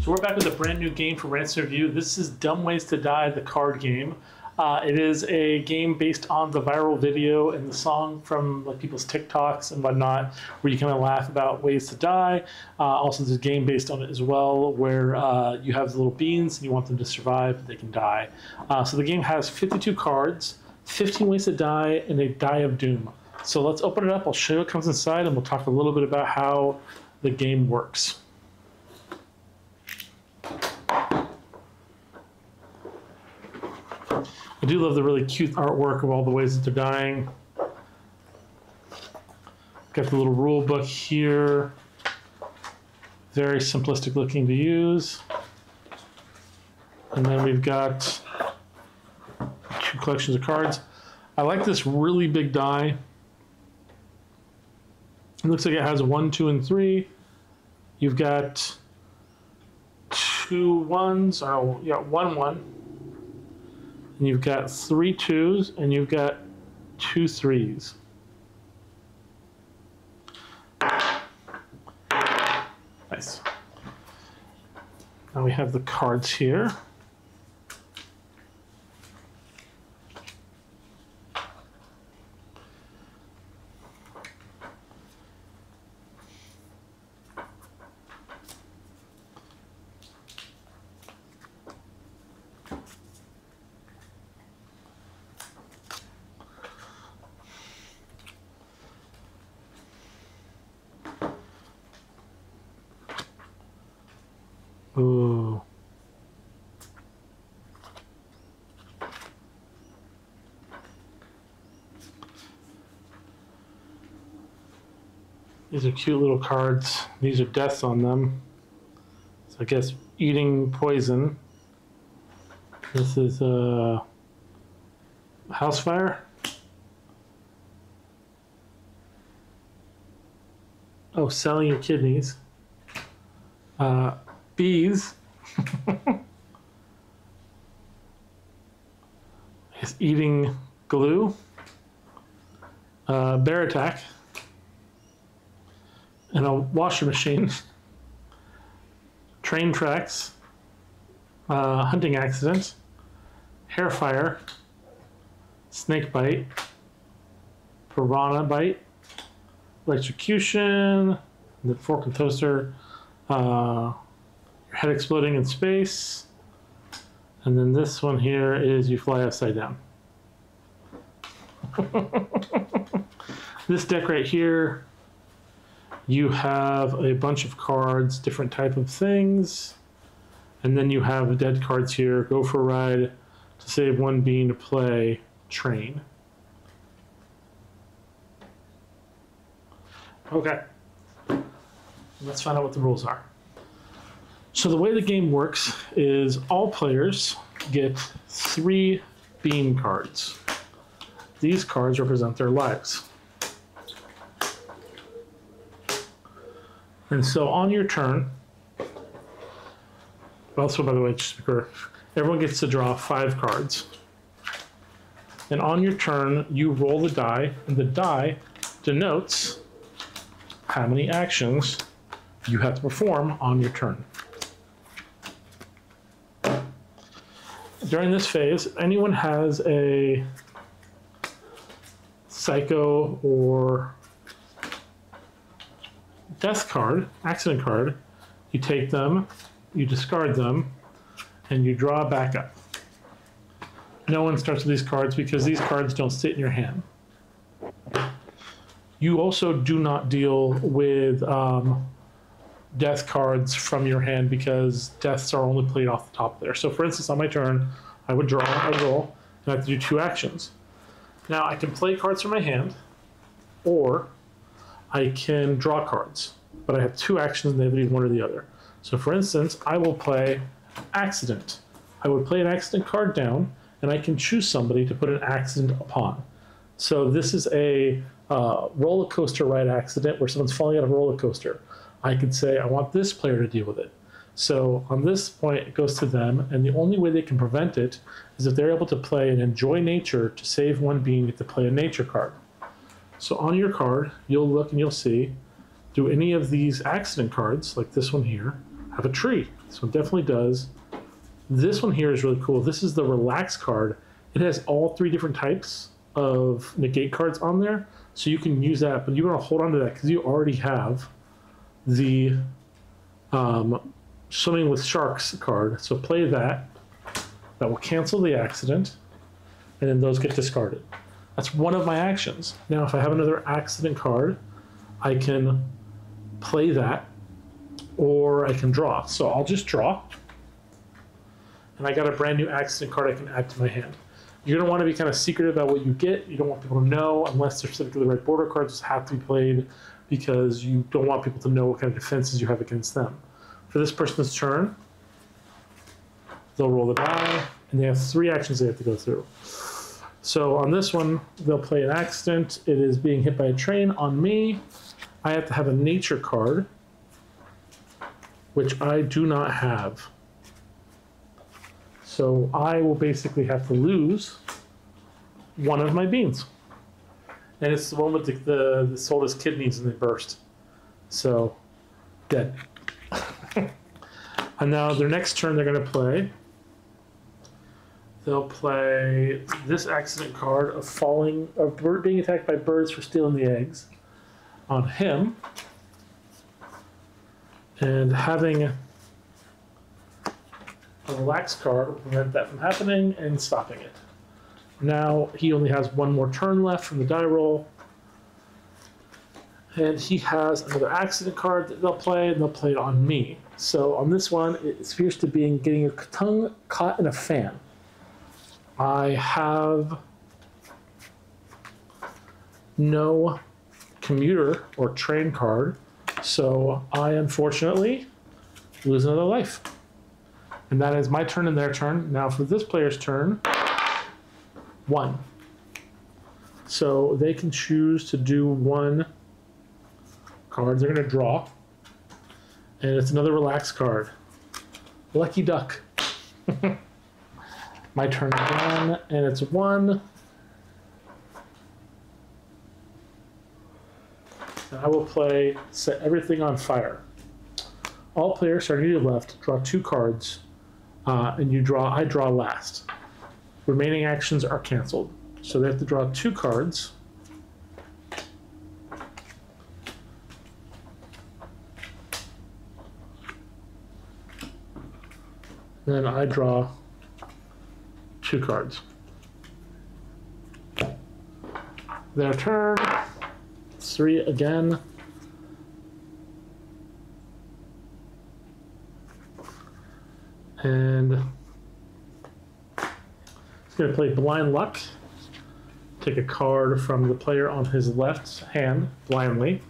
So we're back with a brand new game for Rants and Reviews. This is Dumb Ways to Die, the card game. Uh, it is a game based on the viral video and the song from like people's TikToks and whatnot, where you kind of laugh about ways to die. Uh, also, there's a game based on it as well, where uh, you have the little beans and you want them to survive, but they can die. Uh, so the game has 52 cards, 15 ways to die, and a die of doom. So let's open it up. I'll show you what comes inside, and we'll talk a little bit about how the game works. I do love the really cute artwork of all the ways that they're dying. Got the little rule book here. Very simplistic looking to use. And then we've got two collections of cards. I like this really big die. It looks like it has one, two, and three. You've got two ones, oh, yeah, one, one and you've got three twos, and you've got two threes. Nice. Now we have the cards here. Ooh. These are cute little cards. These are deaths on them. So I guess eating poison. This is a uh, house fire. Oh, selling your kidneys. Uh, bees. is eating glue. Uh, bear attack. And a washer machine. Train tracks. Uh, hunting accident. Hair fire. Snake bite. Piranha bite. Electrocution. The fork and toaster. Uh, head exploding in space. And then this one here is you fly upside down. this deck right here, you have a bunch of cards, different type of things. And then you have dead cards here. Go for a ride to save one bean to play train. Okay. Let's find out what the rules are. So the way the game works is all players get three bean cards. These cards represent their lives. And so on your turn, also by the way, just everyone gets to draw five cards. And on your turn, you roll the die, and the die denotes how many actions you have to perform on your turn. During this phase, anyone has a psycho or death card, accident card, you take them, you discard them, and you draw back up. No one starts with these cards because these cards don't sit in your hand. You also do not deal with um, death cards from your hand because deaths are only played off the top there. So for instance, on my turn, I would draw a roll, and I have to do two actions. Now I can play cards from my hand, or I can draw cards, but I have two actions and they have to do one or the other. So for instance, I will play accident. I would play an accident card down, and I can choose somebody to put an accident upon. So this is a uh, roller coaster ride accident where someone's falling out of a roller coaster. I could say, I want this player to deal with it. So on this point, it goes to them, and the only way they can prevent it is if they're able to play and enjoy nature to save one bean, to play a nature card. So on your card, you'll look and you'll see, do any of these accident cards, like this one here, have a tree. This one definitely does. This one here is really cool. This is the relax card. It has all three different types of negate cards on there. So you can use that, but you want to hold on to that because you already have the um, swimming with sharks card. So play that. That will cancel the accident, and then those get discarded. That's one of my actions. Now, if I have another accident card, I can play that, or I can draw. So I'll just draw, and I got a brand new accident card I can add to my hand. You're going to want to be kind of secretive about what you get. You don't want people to know unless they're specifically the right border cards have to be played because you don't want people to know what kind of defenses you have against them. For this person's turn, they'll roll the die, and they have three actions they have to go through. So on this one, they'll play an accident. It is being hit by a train. On me, I have to have a nature card, which I do not have. So I will basically have to lose one of my beans. And it's the one with the, the, the sold kidneys and they burst. So, dead. and now their next turn they're going to play. They'll play this accident card of falling, of bird being attacked by birds for stealing the eggs on him. And having a relax card will prevent that from happening and stopping it. Now he only has one more turn left from the die roll. And he has another accident card that they'll play, and they'll play it on me. So on this one, it spheres to being getting your tongue caught in a fan. I have no commuter or train card, so I unfortunately lose another life. And that is my turn and their turn. Now for this player's turn, one. So they can choose to do one card. They're going to draw. And it's another relaxed card. Lucky duck. my turn again, and it's one. And I will play Set Everything on Fire. All players starting to your left draw two cards, uh, and you draw. I draw last. Remaining actions are canceled, so they have to draw two cards. Then I draw two cards. Their turn. Three again. And he's going to play Blind Luck. Take a card from the player on his left hand blindly.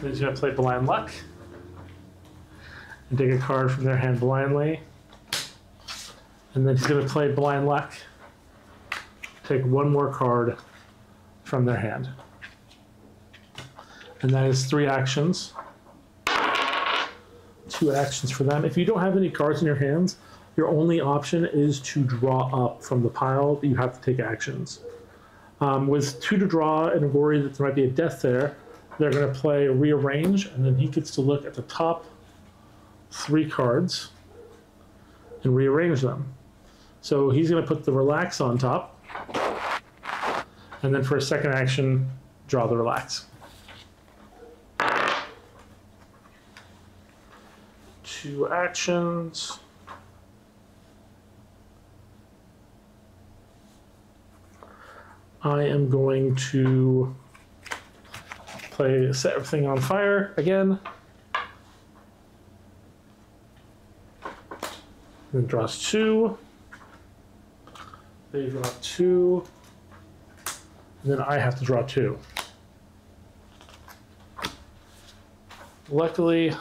Then he's going to play Blind Luck. And take a card from their hand blindly. And then he's going to play Blind Luck. Take one more card from their hand. And that is three actions. Two actions for them. If you don't have any cards in your hands, your only option is to draw up from the pile, you have to take actions. Um, with two to draw and worry that there might be a death there, they're going to play rearrange, and then he gets to look at the top three cards and rearrange them. So he's going to put the relax on top. And then for a second action, draw the relax. Two actions. I am going to play set everything on fire again. Then draws two. They draw two. And then I have to draw two. Luckily,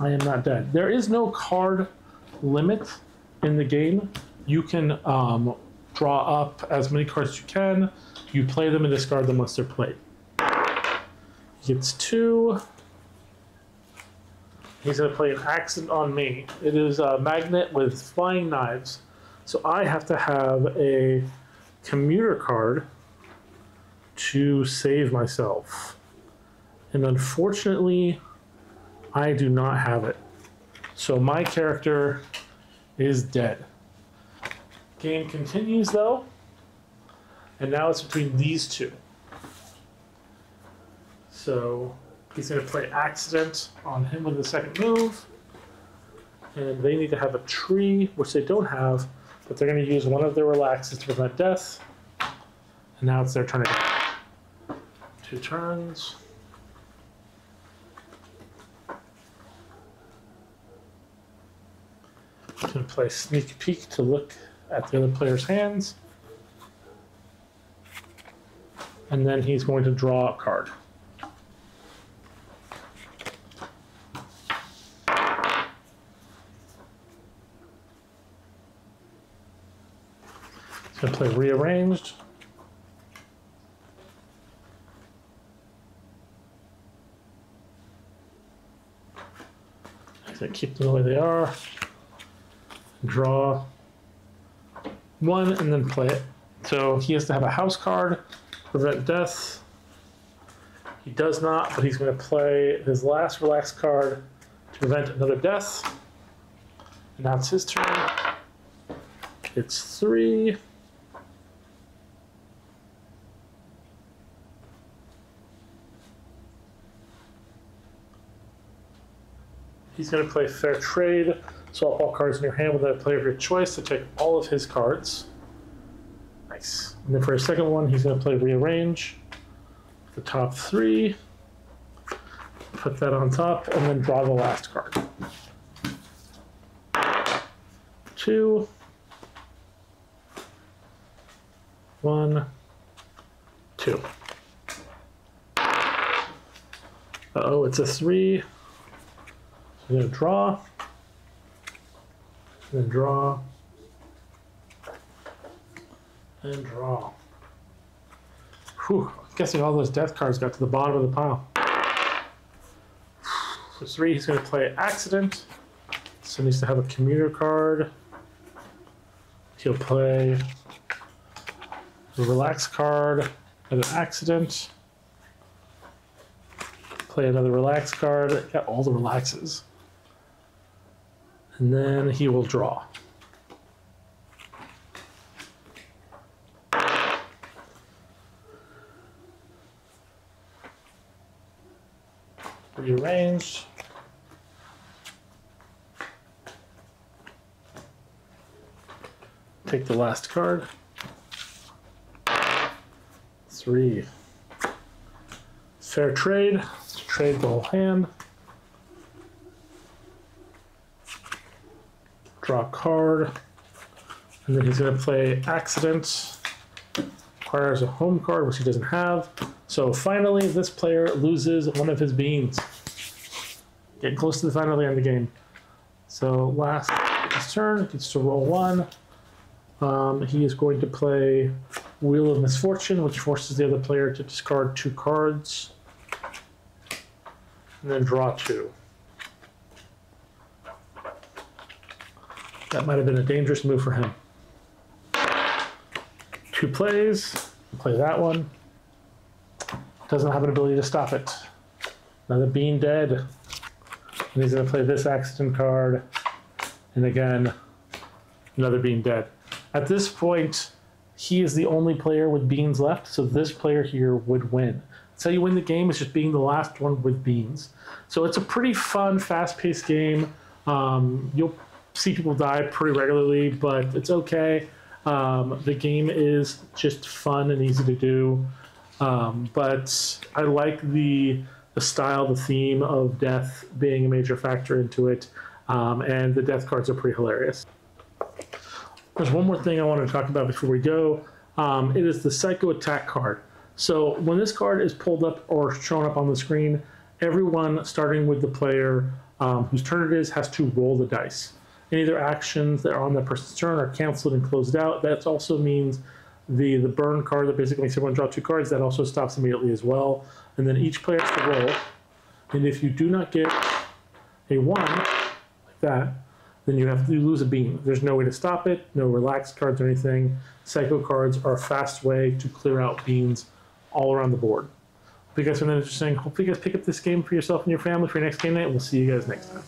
I am not dead. There is no card limit in the game. You can um, draw up as many cards as you can. You play them and discard them once they're played. He gets two. He's going to play an accident on me. It is a magnet with flying knives. So I have to have a commuter card to save myself. And unfortunately, I do not have it. So my character is dead. Game continues though. And now it's between these two. So he's going to play accident on him with the second move. And they need to have a tree, which they don't have, but they're going to use one of their relaxes to prevent death. And now it's their turn again. Two turns. Going to play sneak peek to look at the other player's hands. And then he's going to draw a card. To play rearranged. To keep them the way they are. Draw one and then play it. So he has to have a house card, prevent death. He does not, but he's going to play his last relaxed card to prevent another death. And now it's his turn. It's three. He's going to play fair trade. Swap all cards in your hand with a player of your choice to take all of his cards. Nice. And then for his second one, he's going to play rearrange. The top three. Put that on top and then draw the last card. Two. One. Two. Uh oh, it's a three. I'm going to draw. Then draw. And draw. Whew, I'm guessing all those death cards got to the bottom of the pile. So three, he's going to play accident. So he needs to have a commuter card. He'll play the relax card and an accident. Play another relax card. Got all the relaxes. And then he will draw. Rearrange. Take the last card. Three. Fair trade. Trade the whole hand. Draw a card, and then he's going to play accident. Requires a home card, which he doesn't have. So finally, this player loses one of his beans. Getting close to the final end of the game. So last his turn, gets to roll one. Um, he is going to play Wheel of Misfortune, which forces the other player to discard two cards. And then draw two. That might have been a dangerous move for him. Two plays, play that one. Doesn't have an ability to stop it. Another bean dead. And he's going to play this accident card. And again, another bean dead. At this point, he is the only player with beans left, so this player here would win. That's how you win the game, is just being the last one with beans. So it's a pretty fun, fast-paced game. Um, you'll see people die pretty regularly, but it's okay. Um, the game is just fun and easy to do. Um, but I like the the style, the theme of death being a major factor into it, um, and the death cards are pretty hilarious. There's one more thing I want to talk about before we go. Um, it is the Psycho Attack card. So when this card is pulled up or shown up on the screen, everyone, starting with the player um, whose turn it is, has to roll the dice. Any other actions that are on that person's turn are canceled and closed out. That also means the the burn card that basically makes everyone draw two cards, that also stops immediately as well. And then each player has to roll. And if you do not get a one, like that, then you have to you lose a bean. There's no way to stop it, no relaxed cards or anything. Psycho cards are a fast way to clear out beans all around the board. Hope you guys found that interesting. Hopefully, you guys pick up this game for yourself and your family for your next game night. We'll see you guys next time.